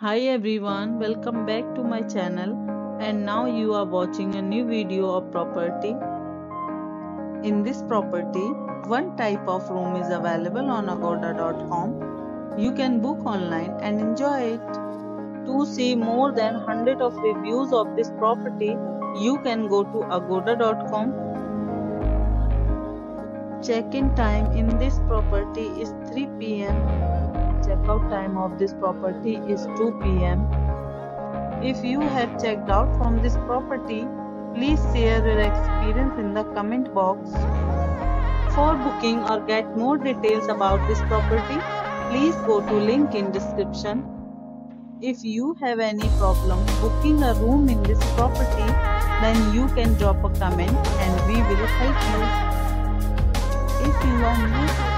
Hi everyone, welcome back to my channel and now you are watching a new video of property. In this property, one type of room is available on agoda.com. You can book online and enjoy it. To see more than 100 of reviews of this property, you can go to agoda.com. Check-in time in this time of this property is 2 pm. If you have checked out from this property, please share your experience in the comment box. For booking or get more details about this property, please go to link in description. If you have any problem booking a room in this property, then you can drop a comment and we will help you. If you are new